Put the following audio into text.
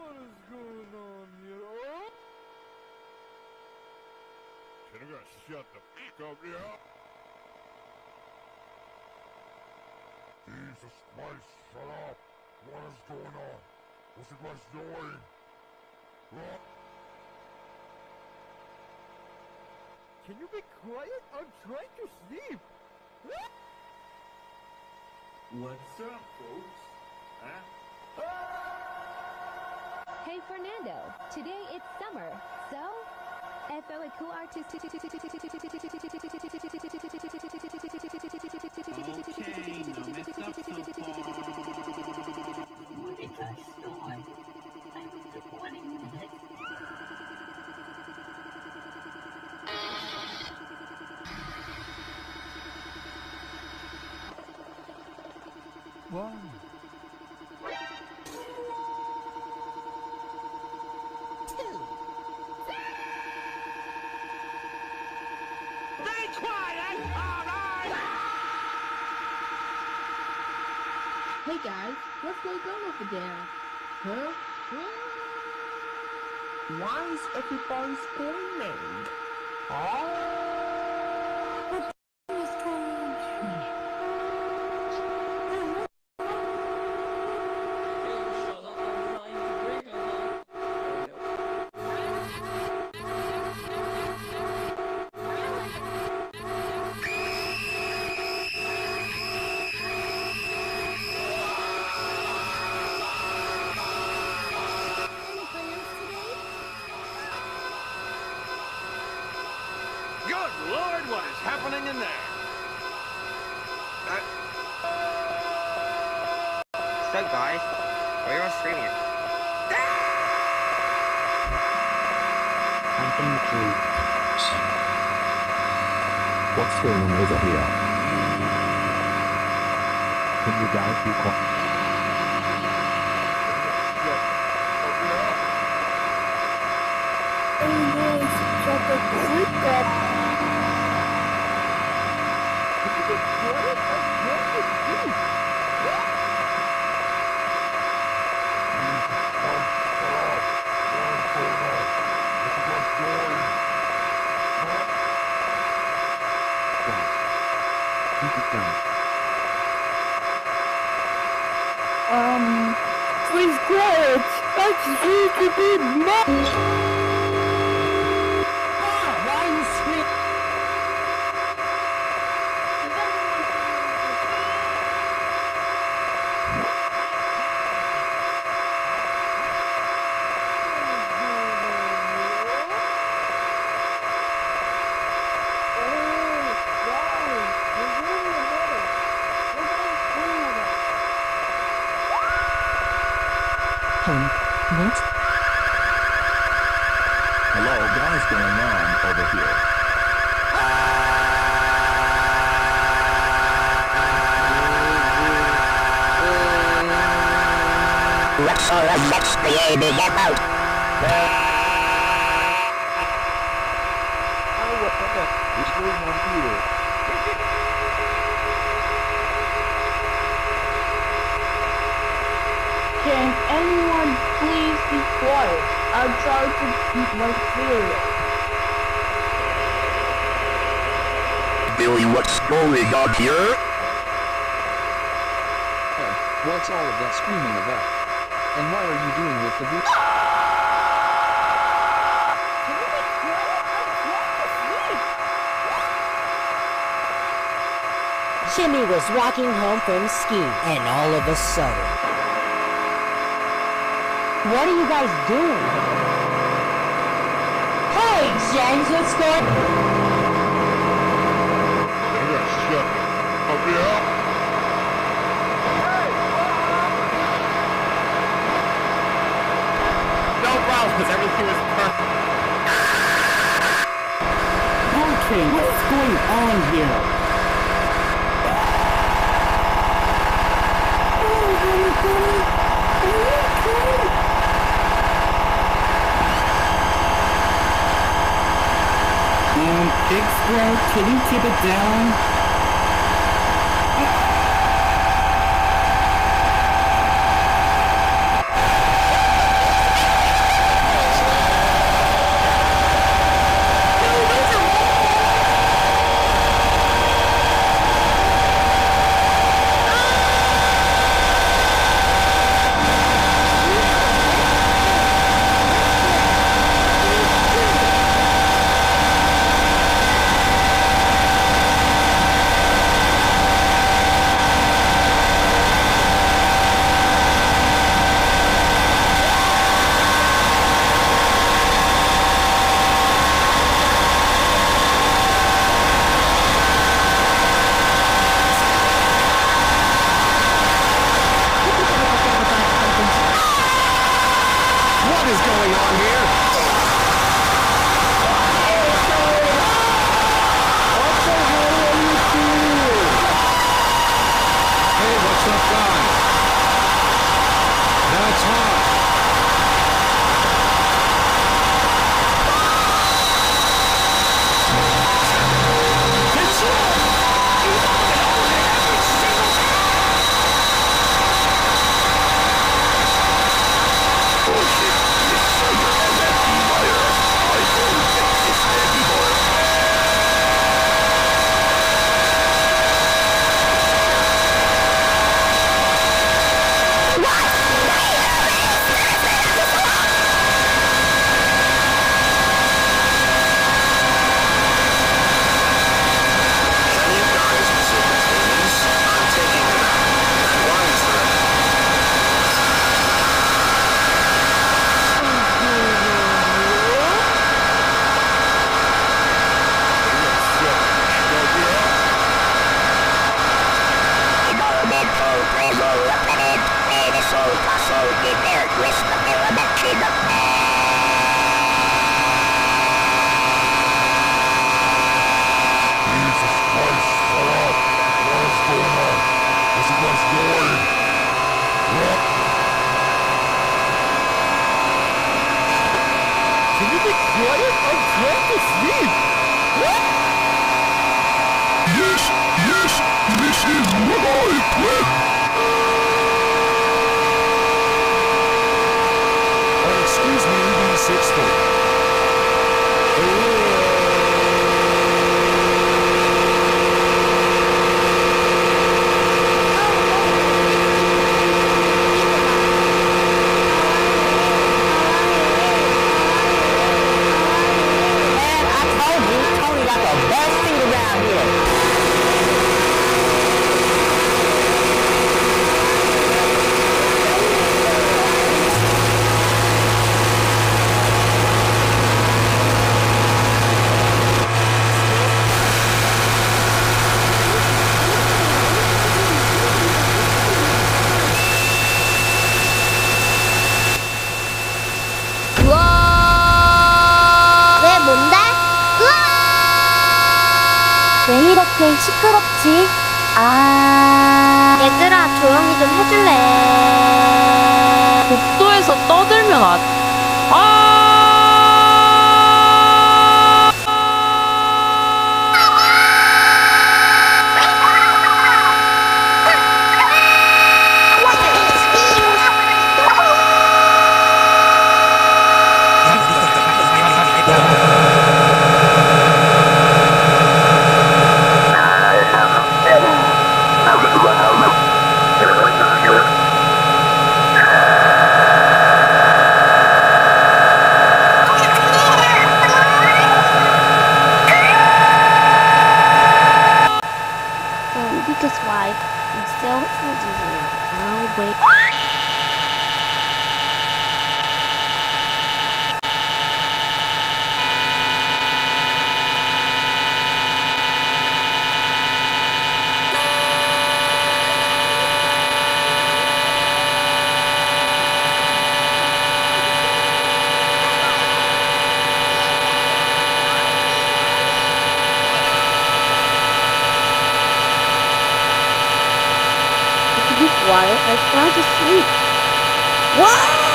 What is going on here? Oh! Can you guys shut the fuck up, yeah? Jesus Christ, shut up! What is going on? What's you guys doing? Ah! Can you be quiet? I'm trying to sleep. What's up, folks? Huh? Hey Fernando, today it's summer, so if a cool artist One. Hey guys, what's going on over there? Huh? Why is everybody screaming? Oh! What is happening in there? What's up, guys? Why are you all screaming? I'm. What's going on over here? Can you guys be quiet? Keep it down. Um, please quiet! That's really good much! Why are you screaming? Home. What? Hello, guys going on over here? What's all the sex created about? What's going on here? Can anyone please be quiet? I'm trying to eat my cereal. Billy, what's going on here? Hey, what's all of that screaming about? And what are you doing the boot? Jimmy was walking home from skiing, and all of a sudden... What are you guys doing? Hey, James, what's going... Can you guys shut the fuck up, No problem, because everything was perfect. Okay, what's going on here? Um, Big Square, can you keep it down? 시끄럽지? 아... 얘들아, 조용히 좀 해줄래? I tried to sleep. What?